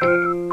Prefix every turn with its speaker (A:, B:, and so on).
A: Música